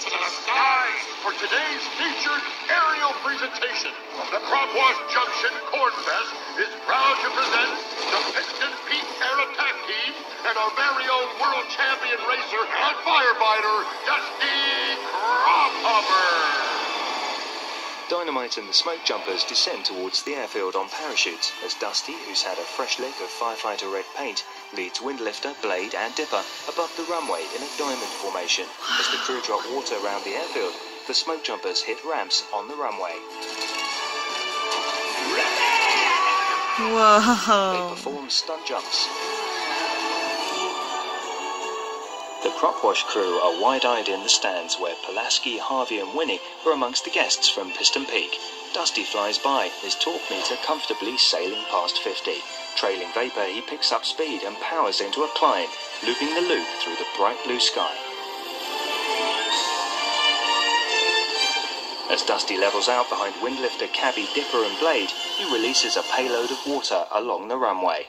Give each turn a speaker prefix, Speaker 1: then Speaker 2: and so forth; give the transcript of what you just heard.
Speaker 1: to the skies for today's featured aerial presentation. The Propwash Junction Corn Fest is proud to present the Piston Peak Air Attack Team and our very own world champion racer and firefighter,
Speaker 2: Dynamite and the smoke jumpers descend towards the airfield on parachutes as Dusty, who's had a fresh lick of firefighter red paint, leads Windlifter, Blade, and Dipper above the runway in a diamond formation. As the crew drop water around the airfield, the smoke jumpers hit ramps on the runway.
Speaker 3: Whoa.
Speaker 2: They perform stunt jumps. The Propwash crew are wide-eyed in the stands where Pulaski, Harvey and Winnie are amongst the guests from Piston Peak. Dusty flies by, his torque meter comfortably sailing past 50. Trailing vapor, he picks up speed and powers into a climb, looping the loop through the bright blue sky. As Dusty levels out behind Windlifter, Cabbie, Dipper and Blade, he releases a payload of water along the runway.